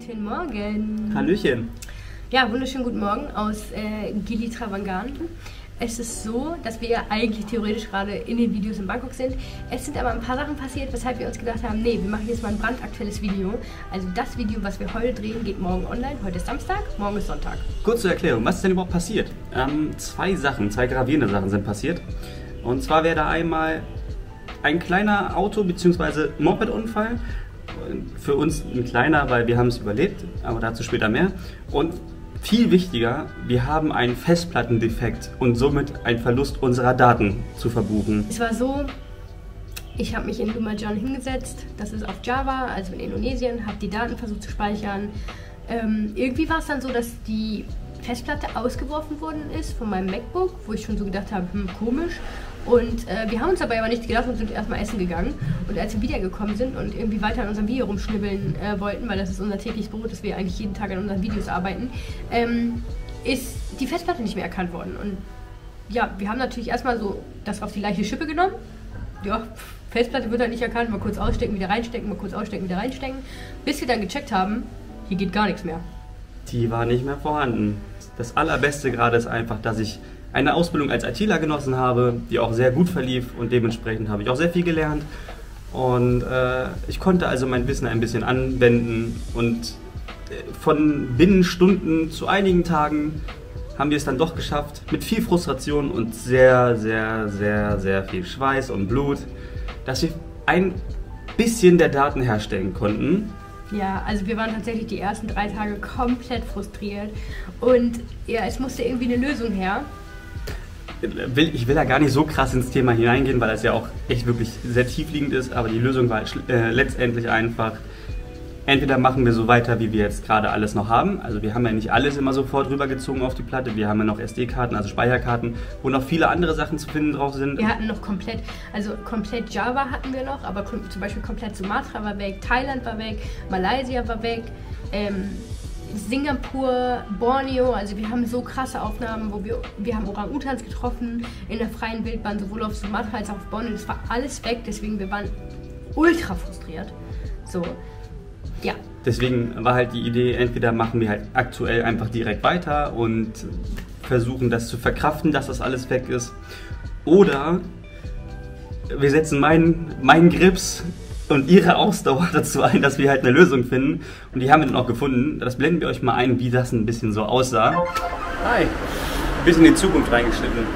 Guten Morgen. Hallöchen. Ja, wunderschönen guten Morgen aus äh, Gili Travangan. Es ist so, dass wir eigentlich theoretisch gerade in den Videos in Bangkok sind. Es sind aber ein paar Sachen passiert, weshalb wir uns gedacht haben, nee, wir machen jetzt mal ein brandaktuelles Video. Also das Video, was wir heute drehen, geht morgen online. Heute ist Samstag, morgen ist Sonntag. Kurze Erklärung, was ist denn überhaupt passiert? Ähm, zwei Sachen, zwei gravierende Sachen sind passiert. Und zwar wäre da einmal ein kleiner Auto- bzw. Moped-Unfall. Für uns ein kleiner, weil wir haben es überlebt, aber dazu später mehr. Und viel wichtiger, wir haben einen Festplattendefekt und somit einen Verlust unserer Daten zu verbuchen. Es war so, ich habe mich in Lumajang hingesetzt, das ist auf Java, also in Indonesien, habe die Daten versucht zu speichern. Ähm, irgendwie war es dann so, dass die Festplatte ausgeworfen worden ist von meinem MacBook, wo ich schon so gedacht habe, hm, komisch. Und äh, wir haben uns dabei aber nicht gedacht und sind erstmal essen gegangen. Und als wir wiedergekommen sind und irgendwie weiter an unserem Video rumschnibbeln äh, wollten, weil das ist unser tägliches Brot, dass wir eigentlich jeden Tag an unseren Videos arbeiten, ähm, ist die Festplatte nicht mehr erkannt worden. Und ja, wir haben natürlich erstmal so das auf die leichte Schippe genommen. Ja, Festplatte wird halt nicht erkannt, mal kurz ausstecken, wieder reinstecken, mal kurz ausstecken, wieder reinstecken. Bis wir dann gecheckt haben, hier geht gar nichts mehr. Die war nicht mehr vorhanden. Das allerbeste gerade ist einfach, dass ich eine Ausbildung als ITler genossen habe, die auch sehr gut verlief und dementsprechend habe ich auch sehr viel gelernt. Und äh, ich konnte also mein Wissen ein bisschen anwenden und äh, von binnen Stunden zu einigen Tagen haben wir es dann doch geschafft, mit viel Frustration und sehr, sehr, sehr, sehr viel Schweiß und Blut, dass wir ein bisschen der Daten herstellen konnten. Ja, also wir waren tatsächlich die ersten drei Tage komplett frustriert und ja, es musste irgendwie eine Lösung her will, ich will da gar nicht so krass ins Thema hineingehen, weil das ja auch echt wirklich sehr tiefliegend ist, aber die Lösung war äh, letztendlich einfach, entweder machen wir so weiter, wie wir jetzt gerade alles noch haben. Also wir haben ja nicht alles immer sofort rübergezogen auf die Platte. Wir haben ja noch SD-Karten, also Speicherkarten, wo noch viele andere Sachen zu finden drauf sind. Wir hatten noch komplett, also komplett Java hatten wir noch, aber zum Beispiel komplett Sumatra war weg, Thailand war weg, Malaysia war weg. Ähm, Singapur, Borneo, also wir haben so krasse Aufnahmen, wo wir, wir haben Orang-Utans getroffen in der freien Wildbahn, sowohl auf Sumatra als auch auf Borneo. Das war alles weg, deswegen wir waren ultra frustriert. So, ja. Deswegen war halt die Idee, entweder machen wir halt aktuell einfach direkt weiter und versuchen das zu verkraften, dass das alles weg ist. Oder wir setzen meinen, meinen Grips und ihre Ausdauer dazu ein, dass wir halt eine Lösung finden. Und die haben wir dann auch gefunden. Das blenden wir euch mal ein, wie das ein bisschen so aussah. Hi, ein bisschen in die Zukunft reingeschnitten.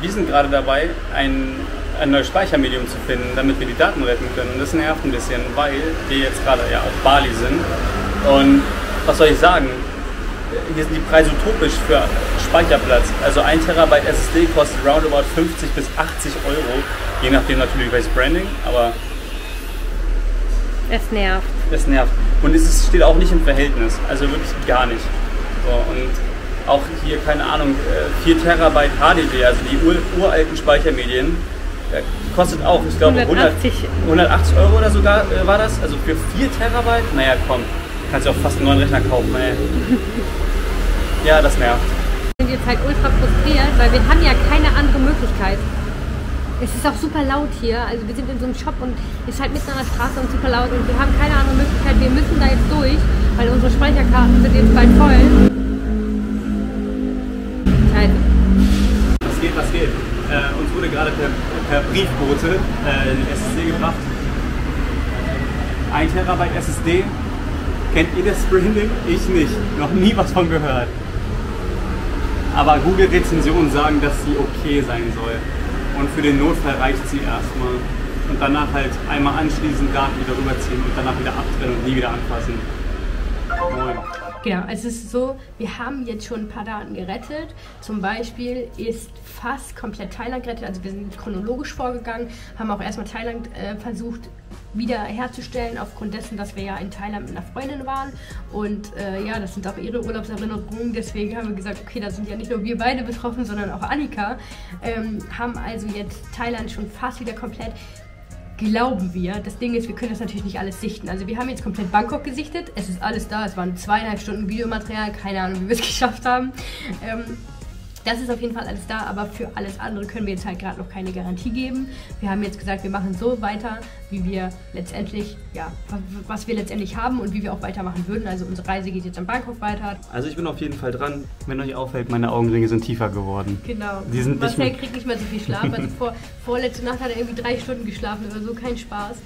Wir sind gerade dabei, ein, ein neues Speichermedium zu finden, damit wir die Daten retten können. Und das nervt ein bisschen, weil wir jetzt gerade ja auf Bali sind. Und was soll ich sagen? Hier sind die Preise utopisch für Speicherplatz. Also 1 Terabyte SSD kostet roundabout 50 bis 80 Euro, je nachdem natürlich welches Branding, aber es nervt. Es nervt. Und es steht auch nicht im Verhältnis. Also wirklich gar nicht. So, und auch hier, keine Ahnung, 4 äh, Terabyte HDD, also die ur uralten Speichermedien, äh, kostet auch, ich glaube, 180. 180 Euro oder sogar äh, war das. Also für 4 Terabyte, naja, komm, kannst du auch fast einen neuen Rechner kaufen, ey. ja, das nervt. Wir sind jetzt halt ultra frustriert, weil wir haben ja keine andere Möglichkeit. Es ist auch super laut hier. Also wir sind in so einem Shop und es ist halt mitten an der Straße und super laut und wir haben keine andere Möglichkeit. Wir müssen da jetzt durch, weil unsere Speicherkarten sind jetzt bald voll. Also. Was geht, was geht? Äh, uns wurde gerade per, per Briefbote äh, SSD gebracht. 1 Terabyte SSD. Kennt ihr das Branding? Ich nicht. Noch nie was von gehört. Aber Google-Rezensionen sagen, dass sie okay sein soll. Und für den Notfall reicht sie erstmal. Und danach halt einmal anschließen, Daten wieder rüberziehen und danach wieder abtrennen und nie wieder anfassen. Moin. Genau, es ist so, wir haben jetzt schon ein paar Daten gerettet. Zum Beispiel ist fast komplett Thailand gerettet. Also wir sind chronologisch vorgegangen, haben auch erstmal Thailand äh, versucht wiederherzustellen, aufgrund dessen, dass wir ja in Thailand mit einer Freundin waren. Und äh, ja, das sind auch ihre Urlaubserinnerungen. Deswegen haben wir gesagt, okay, da sind ja nicht nur wir beide betroffen, sondern auch Annika. Ähm, haben also jetzt Thailand schon fast wieder komplett glauben wir. Das Ding ist, wir können das natürlich nicht alles sichten. Also wir haben jetzt komplett Bangkok gesichtet. Es ist alles da. Es waren zweieinhalb Stunden Videomaterial. Keine Ahnung, wie wir es geschafft haben. Ähm, Das ist auf jeden Fall alles da, aber für alles andere können wir jetzt halt gerade noch keine Garantie geben. Wir haben jetzt gesagt, wir machen so weiter, wie wir letztendlich, ja, was wir letztendlich haben und wie wir auch weitermachen würden. Also unsere Reise geht jetzt am Bangkok weiter. Also ich bin auf jeden Fall dran. Wenn euch auffällt, meine Augenringe sind tiefer geworden. Genau. Die sind Marcel nicht kriegt nicht mehr so viel Schlaf. Also vor, vorletzte Nacht hat er irgendwie drei Stunden geschlafen oder so, kein Spaß.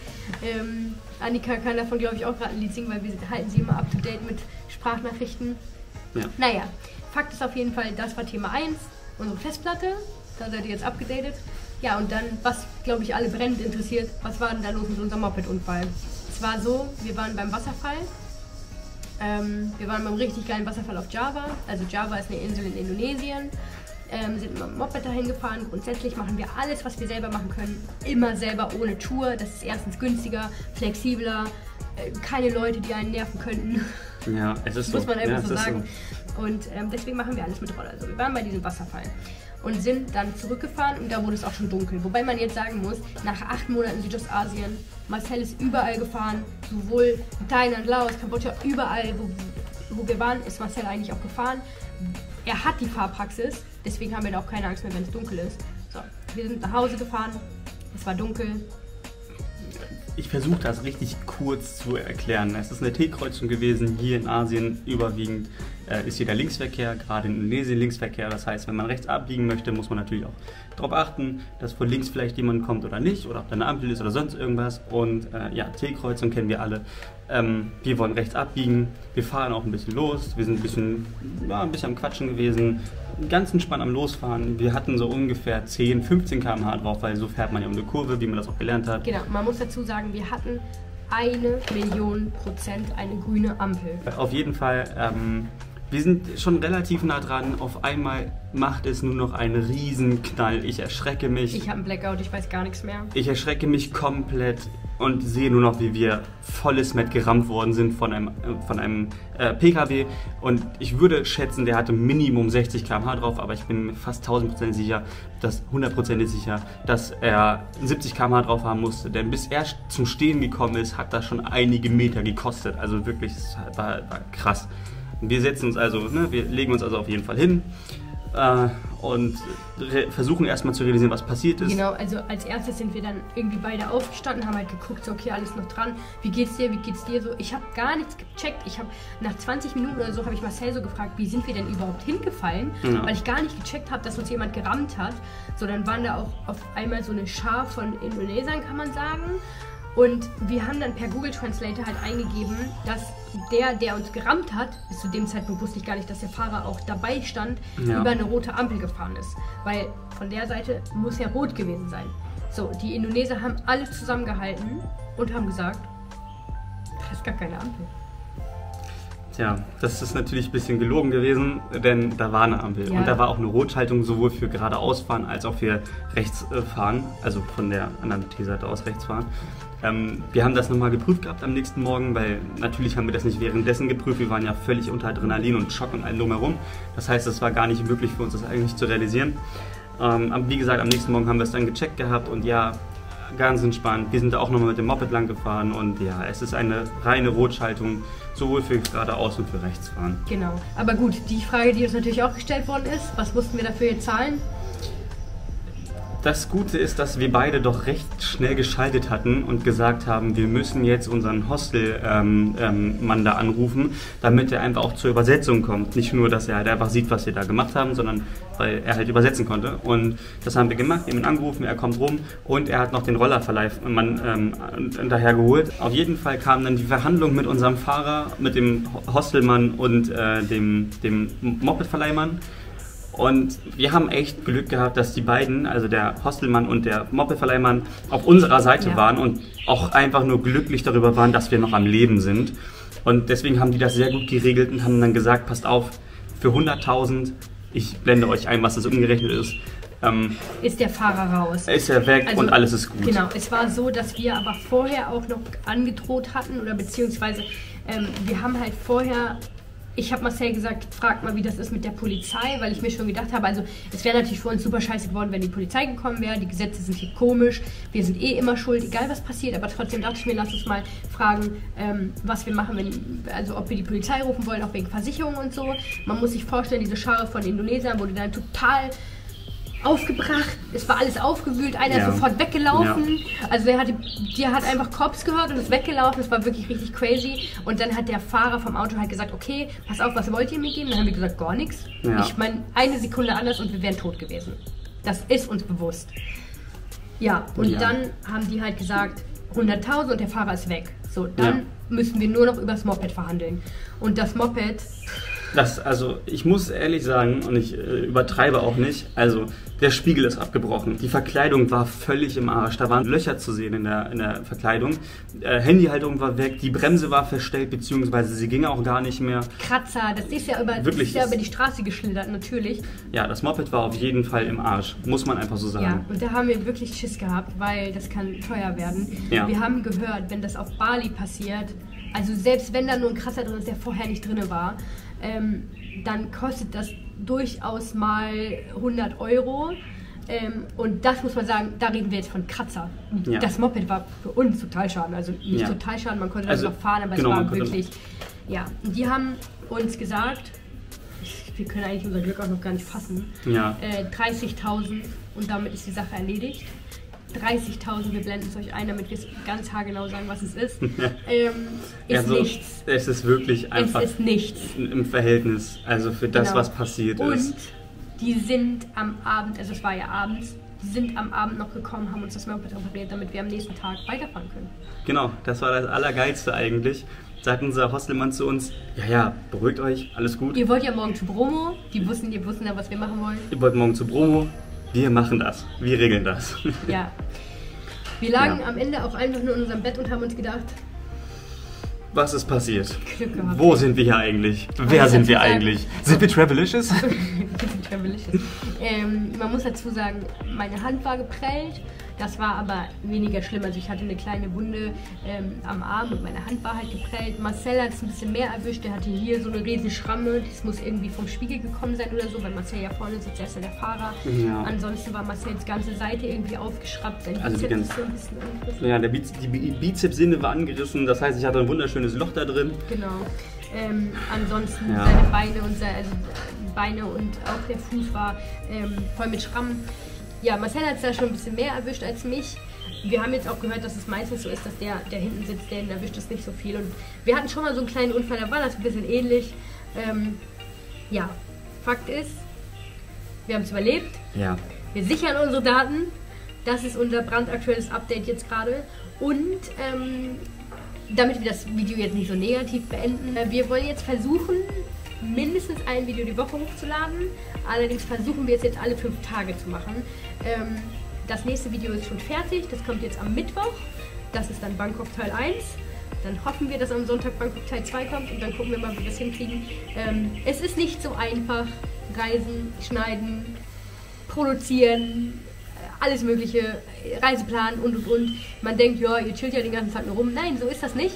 Ähm, Annika kann davon, glaube ich, auch gerade ein Lied singen, weil wir halten sie immer up to date mit Sprachnachrichten. Ja. Naja, Fakt ist auf jeden Fall, das war Thema 1, unsere Festplatte. Da seid ihr jetzt abgedatet. Ja, und dann, was, glaube ich, alle brennend interessiert, was war denn da los mit unserem Moped-Unfall? Es war so, wir waren beim Wasserfall. Ähm, wir waren beim richtig geilen Wasserfall auf Java. Also Java ist eine Insel in Indonesien. Ähm, sind mit dem Moped dahin gefahren. Grundsätzlich machen wir alles, was wir selber machen können, immer selber ohne Tour. Das ist erstens günstiger, flexibler, äh, keine Leute, die einen nerven könnten. Ja, es ist so. Muss man ja, einfach es so sagen. Und ähm, deswegen machen wir alles mit Roller. Also wir waren bei diesem Wasserfall und sind dann zurückgefahren und da wurde es auch schon dunkel. Wobei man jetzt sagen muss, nach acht Monaten Südostasien, Marcel ist überall gefahren, sowohl Thailand, Laos, Kambodscha, überall, wo, wo wir waren, ist Marcel eigentlich auch gefahren. Er hat die Fahrpraxis, deswegen haben wir da auch keine Angst mehr, wenn es dunkel ist. So, wir sind nach Hause gefahren, es war dunkel, Ich versuche das richtig kurz zu erklären. Es ist eine T-Kreuzung gewesen, hier in Asien überwiegend äh, ist hier der Linksverkehr, gerade in Indonesien Linksverkehr. Das heißt, wenn man rechts abbiegen möchte, muss man natürlich auch darauf achten, dass von links vielleicht jemand kommt oder nicht, oder ob da eine Ampel ist oder sonst irgendwas. Und äh, ja, T-Kreuzung kennen wir alle. Ähm, wir wollen rechts abbiegen, wir fahren auch ein bisschen los, wir sind ein bisschen, ja, ein bisschen am Quatschen gewesen, ganz entspannt am Losfahren. Wir hatten so ungefähr 10, 15 km/h drauf, weil so fährt man ja um eine Kurve, wie man das auch gelernt hat. Genau, man muss dazu sagen, wir hatten eine Million Prozent eine grüne Ampel. Auf jeden Fall, ähm, wir sind schon relativ nah dran. Auf einmal macht es nur noch einen riesen Knall. Ich erschrecke mich. Ich habe einen Blackout, ich weiß gar nichts mehr. Ich erschrecke mich komplett und sehe nur noch, wie wir volles Met gerammt worden sind von einem, von einem äh, PKW. Und ich würde schätzen, der hatte Minimum 60 km/h drauf, aber ich bin mir fast 1000% sicher, dass 100% sicher, dass er 70 km/h drauf haben musste. Denn bis er zum Stehen gekommen ist, hat das schon einige Meter gekostet. Also wirklich, es war, war krass. Wir setzen uns also, ne, wir legen uns also auf jeden Fall hin äh, und versuchen erstmal zu realisieren, was passiert ist. Genau, also als erstes sind wir dann irgendwie beide aufgestanden, haben halt geguckt, so okay, alles noch dran. Wie geht's dir, wie geht's dir so? Ich habe gar nichts gecheckt. Ich habe nach 20 Minuten oder so habe ich Marcel so gefragt, wie sind wir denn überhaupt hingefallen? Ja. Weil ich gar nicht gecheckt habe, dass uns jemand gerammt hat. So, dann waren da auch auf einmal so eine Schar von Indonesiern, kann man sagen. Und wir haben dann per Google Translator halt eingegeben, dass der, der uns gerammt hat, bis zu dem Zeitpunkt wusste ich gar nicht, dass der Fahrer auch dabei stand, Ja. über eine rote Ampel gefahren ist. Weil von der Seite muss ja rot gewesen sein. So, die Indonesier haben alle zusammengehalten und haben gesagt, das ist gar keine Ampel. Tja, das ist natürlich ein bisschen gelogen gewesen, denn da war eine Ampel. Ja. Und da war auch eine Rotschaltung sowohl für geradeausfahren als auch für rechtsfahren, also von der anderen T-Seite aus rechts fahren. Ähm, wir haben das nochmal geprüft gehabt am nächsten Morgen, weil natürlich haben wir das nicht währenddessen geprüft. Wir waren ja völlig unter Adrenalin und Schock und allem drumherum. Das heißt, es war gar nicht möglich für uns, das eigentlich zu realisieren. Ähm, wie gesagt, am nächsten Morgen haben wir es dann gecheckt gehabt und ja, ganz entspannt. Wir sind da auch nochmal mit dem Moped lang gefahren und ja, es ist eine reine Rotschaltung, sowohl für geradeaus und für rechts fahren. Genau. Aber gut, die Frage, die uns natürlich auch gestellt worden ist, was mussten wir dafür jetzt zahlen? Das Gute ist, dass wir beide doch recht schnell geschaltet hatten und gesagt haben, wir müssen jetzt unseren Hostelmann ähm, Mann da anrufen, damit er einfach auch zur Übersetzung kommt. Nicht nur, dass er halt einfach sieht, was wir da gemacht haben, sondern weil er halt übersetzen konnte. Und das haben wir gemacht, ihn angerufen, er kommt rum und er hat noch den Rollerverleihmann ähm, daher geholt. Auf jeden Fall kam dann die Verhandlung mit unserem Fahrer, mit dem Hostelmann und äh, dem, dem Mopedverleihmann. Und wir haben echt Glück gehabt, dass die beiden, also der Hostelmann und der Mopedverleihmann, auf unserer Seite Ja. waren und auch einfach nur glücklich darüber waren, dass wir noch am Leben sind. Und deswegen haben die das sehr gut geregelt und haben dann gesagt, passt auf, für 100.000, ich blende euch ein, was das umgerechnet ist, ähm, Ist der Fahrer raus. ist er weg Also, und alles ist gut. Genau, es war so, dass wir aber vorher auch noch angedroht hatten oder beziehungsweise ähm, wir haben halt vorher ich habe Marcel gesagt, frag mal, wie das ist mit der Polizei, weil ich mir schon gedacht habe, also es wäre natürlich für uns super scheiße geworden, wenn die Polizei gekommen wäre. Die Gesetze sind hier komisch, wir sind eh immer schuld, egal was passiert. Aber trotzdem dachte ich mir, lass uns mal fragen, ähm, was wir machen, wenn, also ob wir die Polizei rufen wollen, auch wegen Versicherung und so. Man muss sich vorstellen, diese Schare von Indonesiern wurde dann total aufgebracht, es war alles aufgewühlt, einer Ja. ist sofort weggelaufen. Ja. Also der, hatte, der hat einfach Cops gehört und ist weggelaufen, das war wirklich richtig crazy. Und dann hat der Fahrer vom Auto halt gesagt, okay, pass auf, was wollt ihr mir geben? Dann haben wir gesagt, gar nichts. Ja. Ich meine, eine Sekunde anders und wir wären tot gewesen. Das ist uns bewusst. Ja, und dann haben die halt gesagt, 100.000 und der Fahrer ist weg. So, dann müssen wir nur noch über das Moped verhandeln. Und das Moped, Das, also ich muss ehrlich sagen, und ich äh, übertreibe auch nicht, also der Spiegel ist abgebrochen. Die Verkleidung war völlig im Arsch. Da waren Löcher zu sehen in der, in der Verkleidung. Äh, Handyhalterung war weg, die Bremse war verstellt, beziehungsweise sie ging auch gar nicht mehr. Kratzer, das ist ja über, Wirklich, ist ja über die Straße geschlittert, natürlich. Ja, das Moped war auf jeden Fall im Arsch, muss man einfach so Ja, sagen. und da haben wir wirklich Schiss gehabt, weil das kann teuer werden. Ja. Wir haben gehört, wenn das auf Bali passiert, also selbst wenn da nur ein Kratzer drin ist, der vorher nicht drin war, ähm, dann kostet das durchaus mal 100 Euro. Ähm, und das muss man sagen, da reden wir jetzt von Kratzer. Ja. Das Moped war für uns Totalschaden. Also nicht Ja. Totalschaden, man konnte Also, also, noch fahren, aber genau, es war wirklich. Ja, und die haben uns gesagt, wir können eigentlich unser Glück auch noch gar nicht fassen. Ja. Äh, 30.000 und damit ist die Sache erledigt. 30.000, wir blenden es euch ein, damit wir es ganz haargenau sagen, was es ist. ähm, ist also, nichts. Es ist wirklich einfach Es ist nichts. im Verhältnis, also für das, Genau. was passiert Und ist. die sind am Abend, also es war ja abends, die sind am Abend noch gekommen, haben uns das Moped repariert, damit wir am nächsten Tag weiterfahren können. Genau, das war das Allergeilste eigentlich. Sagt unser Hostelmann zu uns, ja, ja, beruhigt euch, alles gut. Ihr wollt ja morgen zu Bromo, die wussten, die wussten ja, was wir machen wollen. Ihr wollt morgen zu Bromo, wir machen das, wir regeln das. Ja. Wir lagen Ja. am Ende auch einfach nur in unserem Bett und haben uns gedacht, Was ist passiert? Glück gehabt. Wo sind wir hier eigentlich? Wer sind wir sagen- eigentlich? Sind wir Travelicious? Travelicious. ähm, man muss dazu sagen, meine Hand war geprellt. Das war aber weniger schlimm. Also ich hatte eine kleine Wunde ähm, am Arm und meine Hand war halt geprellt. Marcel hat es ein bisschen mehr erwischt. Der hatte hier so eine riesen Schramme. Das muss irgendwie vom Spiegel gekommen sein oder so, weil Marcel ja vorne sitzt. Er ist ja der Fahrer. Ja. Ansonsten war Marcels ganze Seite irgendwie aufgeschraubt. Sein Also die Bizeps ganze- ist so ein bisschen angegriffen. ja, der Biz die Bi- Bizepssehne war angerissen, das heißt, ich hatte ein wunderschönes Loch da drin. Genau. Ähm, ansonsten Ja. seine Beine und sein, also Beine und auch der Fuß war ähm, voll mit Schrammen. Ja, Marcel hat es da schon ein bisschen mehr erwischt als mich. Wir haben jetzt auch gehört, dass es meistens so ist, dass der, der hinten sitzt, der erwischt es nicht so viel. Und wir hatten schon mal so einen kleinen Unfall, da war das ein bisschen ähnlich. Ähm, ja, Fakt ist, wir haben es überlebt. Ja. Wir sichern unsere Daten. Das ist unser brandaktuelles Update jetzt gerade. Und ähm, damit wir das Video jetzt nicht so negativ beenden, äh, wir wollen jetzt versuchen, mindestens ein Video die Woche hochzuladen. Allerdings versuchen wir es jetzt alle fünf Tage zu machen. Ähm, das nächste Video ist schon fertig. Das kommt jetzt am Mittwoch. Das ist dann Bangkok Teil 1. Dann hoffen wir, dass am Sonntag Bangkok Teil 2 kommt und dann gucken wir mal, wie wir es hinkriegen. Ähm, es ist nicht so einfach. Reisen, schneiden, produzieren, äh, alles mögliche, Reiseplan und und und. Man denkt, ja, ihr chillt ja den ganzen Tag nur rum. Nein, so ist das nicht.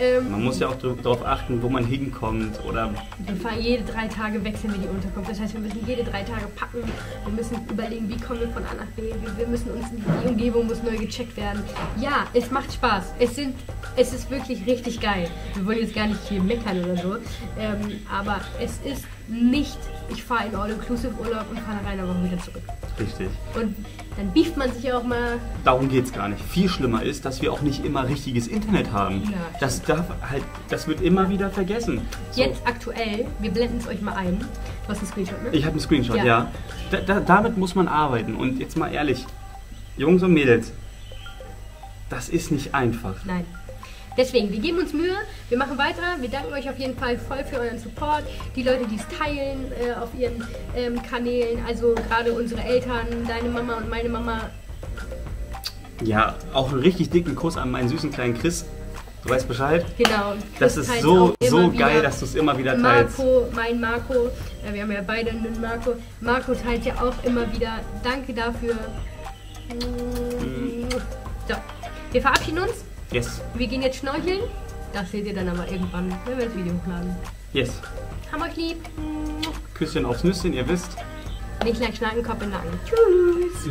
Ähm, Man muss ja auch darauf achten, wo man hinkommt oder wir fahren jede drei Tage wechseln wir die Unterkunft. Das heißt, wir müssen jede drei Tage packen. Wir müssen überlegen, wie kommen wir von A nach B. Wir, müssen uns, die Umgebung muss neu gecheckt werden. Ja, es macht Spaß. Es sind, es ist wirklich richtig geil. Wir wollen jetzt gar nicht hier meckern oder so. Ähm, aber es ist nicht, ich fahre in All-Inclusive-Urlaub und fahre nach einer Woche wieder zurück. richtig. Und dann beeft man sich auch mal. Darum geht es gar nicht. Viel schlimmer ist, dass wir auch nicht immer richtiges Internet haben. Ja. Das darf halt, das wird immer wieder vergessen. So, Jetzt aktuell, wir blenden es euch mal ein. Du hast einen Screenshot, ne? Ich habe einen Screenshot, ja. Ja. Da, da, damit muss man arbeiten. Und jetzt mal ehrlich, Jungs und Mädels, das ist nicht einfach. Nein. Deswegen, wir geben uns Mühe, wir machen weiter. Wir danken euch auf jeden Fall voll für euren Support. Die Leute, die es teilen äh, auf ihren ähm, Kanälen, also gerade unsere Eltern, deine Mama und meine Mama. Ja, auch einen richtig dicken Kuss an meinen süßen kleinen Chris. Du weißt Bescheid? Genau. Das ist so, so geil, dass du es immer wieder teilst. Marco, mein Marco, äh, wir haben ja beide einen Marco. Marco teilt ja auch immer wieder. Danke dafür. So, wir verabschieden uns. Yes. Wir gehen jetzt schnorcheln. Das seht ihr dann aber irgendwann, wenn wir das Video hochladen. Yes. Haben euch lieb. Küsschen aufs Nüsschen, ihr wisst. Nicht lang schnacken, Kopf in Nacken. Tschüss.